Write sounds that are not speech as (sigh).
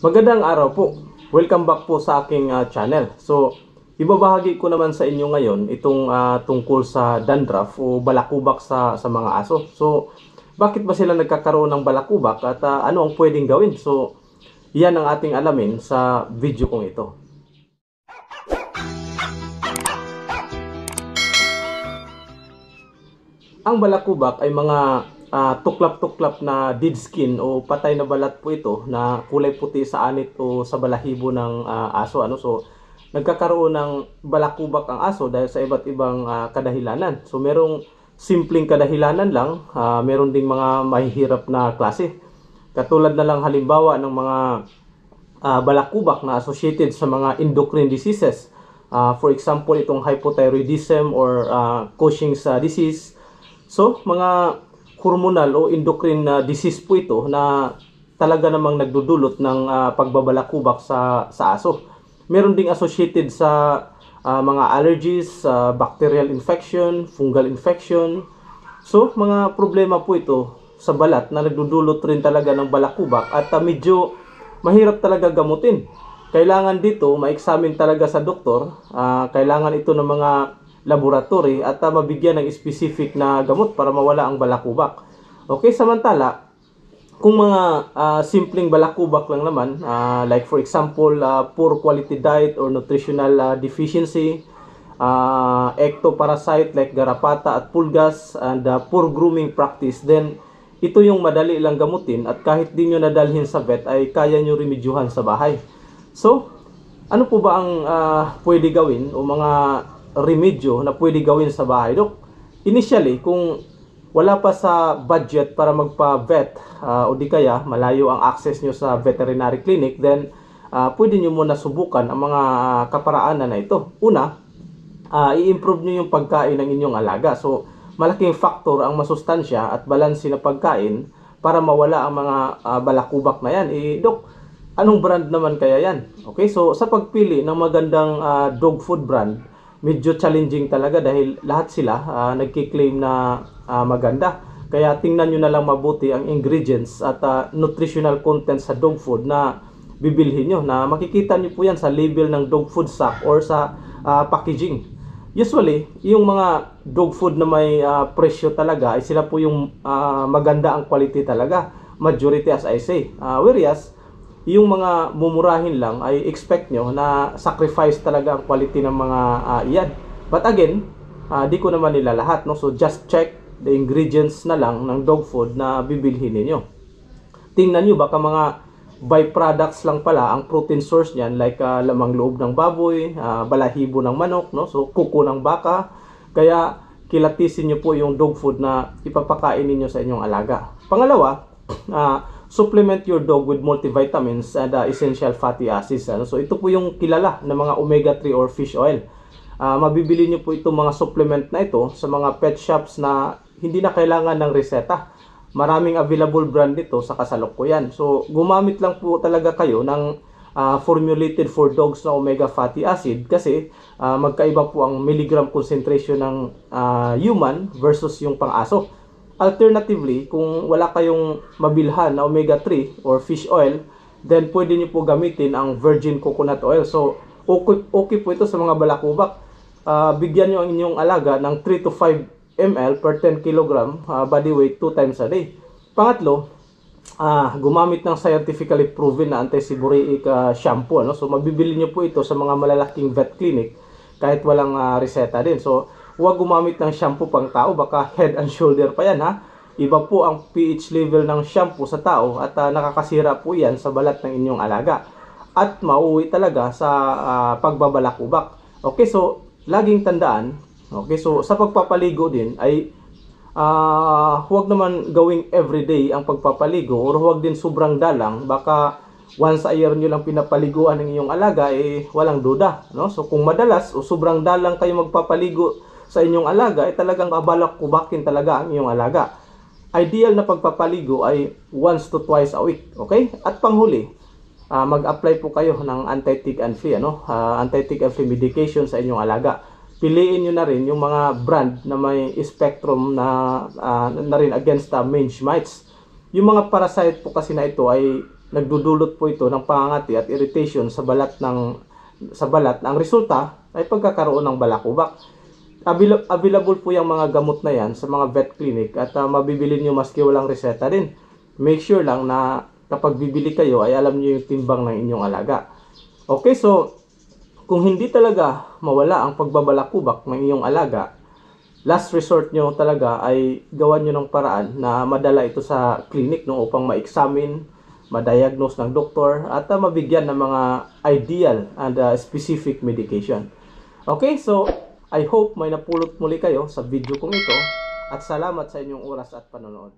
Magandang araw po. Welcome back po sa aking ah, channel. So, ibabahagi ko naman sa inyo ngayon itong ah, tungkol sa dandruff o balakubak sa sa mga aso. So, bakit ba sila nagkakaroon ng balakubak at ah, ano ang pwedeng gawin? So, yan ang ating alamin sa video kong ito. Ang balakubak ay mga ah, tuklap-tuklap na dead skin o patay na balat po ito na kulay puti sa anit o sa balahibo ng ah, aso. Ano? So, nagkakaroon ng balakubak ang aso dahil sa iba't ibang ah, kadahilanan. So, merong simpleng kadahilanan lang, ah, meron ding mga mahihirap na klase. Katulad na lang halimbawa ng mga ah, balakubak na associated sa mga endocrine diseases. Ah, for example, itong hypothyroidism or ah, Cushing's ah, disease. So, mga hormonal o endocrine na disease po ito na talaga namang nagdudulot ng ah, pagbabalakubak sa sa aso. Meron ding associated sa ah, mga allergies, ah, bacterial infection, fungal infection. So, mga problema po ito sa balat na nagdudulot rin talaga ng balakubak at ah, medyo mahirap talaga gamutin. Kailangan dito ma-examine talaga sa doktor, ah, kailangan ito ng mga laboratory at ah, mabigyan ng specific na gamot para mawala ang balakubak. Okay, samantala, kung mga ah, simpleng balakubak lang naman, ah, like for example, ah, poor quality diet or nutritional ah, deficiency, ah, ectoparasite like garapata at pulgas, and ah, poor grooming practice, then ito yung madali lang gamutin at kahit di nyo nadalhin sa vet ay kaya nyo remedyohan sa bahay. So, ano po ba ang ah, pwede gawin o mga remedyo na pwede gawin sa bahay, Dok? Initially, kung wala pa sa budget para magpa-vet ah, o di kaya malayo ang access nyo sa veterinary clinic, then ah, pwede nyo muna subukan ang mga kaparaanan na ito. Una, ah, i-improve nyo yung pagkain ng inyong alaga. So, malaking factor ang masustansya at balanse na pagkain para mawala ang mga ah, balakubak na yan. Eh, Dok, anong brand naman kaya yan? Okay, so sa pagpili ng magandang ah, dog food brand, medyo challenging talaga dahil lahat sila ah, nagki-claim na ah, maganda. Kaya tingnan nyo na lang mabuti ang ingredients at ah, nutritional content sa dog food na bibilhin nyo na makikita nyo po yan sa label ng dog food sack or sa ah, packaging. Usually, yung mga dog food na may ah, presyo talaga ay sila po yung ah, maganda ang quality talaga. Majority as I say. Ah, whereas, yung mga mumurahin lang ay expect nyo na sacrifice talaga ang quality ng mga ah, iyan. But again, ah, di ko naman nila lahat. No? So just check the ingredients na lang ng dog food na bibilhin ninyo. Tingnan nyo baka mga byproducts lang pala ang protein source niyan like ah, lamang loob ng baboy, ah, balahibo ng manok, no? so kuko ng baka. Kaya kilatisin nyo po yung dog food na ipapakain ninyo sa inyong alaga. Pangalawa, (clears throat) ah, supplement your dog with multivitamins and uh, essential fatty acids. Ano? So ito po yung kilala ng mga omega-3 or fish oil. Ah, mabibili nyo po itong mga supplement na ito sa mga pet shops na hindi na kailangan ng reseta. Maraming available brand nito sa kasalukuyan. So gumamit lang po talaga kayo ng ah, formulated for dogs na omega fatty acid kasi ah, magkaiba po ang milligram concentration ng ah, human versus yung pang-aso. Alternatively, kung wala kayong mabilhan na omega-3 or fish oil, then pwede nyo po gamitin ang virgin coconut oil. So, okay, okay po ito sa mga balakubak. Ah, bigyan nyo ang inyong alaga ng 3 to 5 ml per 10 kg ah, body weight 2 times a day. Pangatlo, ah, gumamit ng scientifically proven na anti-seborrheic ah, shampoo. Ano? So, mabibili nyo po ito sa mga malalaking vet clinic kahit walang ah, reseta din. So, huwag gumamit ng shampoo pang tao, baka head and shoulder pa yan ha. Iba po ang pH level ng shampoo sa tao at ah, nakakasira po yan sa balat ng inyong alaga. At mauwi talaga sa ah, pagbabalakubak. Okay, so laging tandaan, okay, so sa pagpapaligo din ay ah huwag naman gawing everyday ang pagpapaligo or huwag din sobrang dalang. Baka once a year nyo lang pinapaliguan ng inyong alaga, eh walang duda. No? So kung madalas o sobrang dalang kayo magpapaligo sa inyong alaga, eh talagang babalak kubakin talaga ang inyong alaga. Ideal na pagpapaligo ay once to twice a week. Okay? At panghuli, ah, mag-apply po kayo ng anti-tick and flea, ano? Ah, anti-tick and flea medication sa inyong alaga. Piliin nyo na rin yung mga brand na may spectrum na, ah, na rin against the mange mites. Yung mga parasite po kasi na ito ay nagdudulot po ito ng pangangati at irritation sa balat ng sa balat. Ang resulta ay pagkakaroon ng balakubak. Avail- available po yung mga gamot na yan sa mga vet clinic at ah, mabibili nyo maski walang reseta din. Make sure lang na kapag bibili kayo ay alam nyo yung timbang ng inyong alaga. Okay, so kung hindi talaga mawala ang pagbabalakubak ng iyong alaga, last resort nyo talaga ay gawan nyo ng paraan na madala ito sa clinic no, upang ma-examine, ma-diagnose ng doktor at ah, mabigyan ng mga ideal and ah, specific medication. Okay, so I hope may napulot muli kayo sa video kong ito at salamat sa inyong oras at panonood.